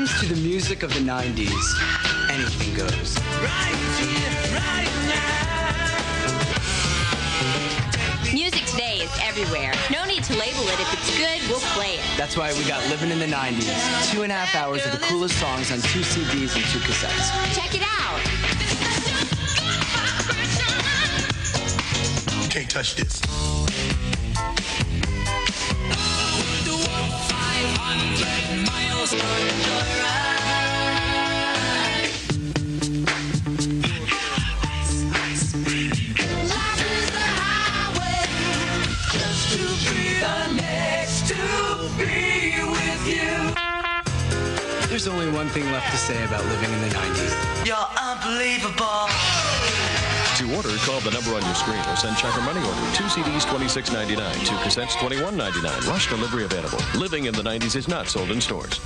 comes to the music of the 90s, anything goes. Music today is everywhere. No need to label it. If it's good, we'll play it. That's why we got Living in the 90s. Two and a half hours of the coolest songs on two CDs and two cassettes. Check it out. Can't touch this. There's only one thing left to say about living in the 90s. You're unbelievable. To order, call the number on your screen or send check or money order. Two CDs, $26.99. Two cassettes, $21.99. Rush delivery available. Living in the 90s is not sold in stores.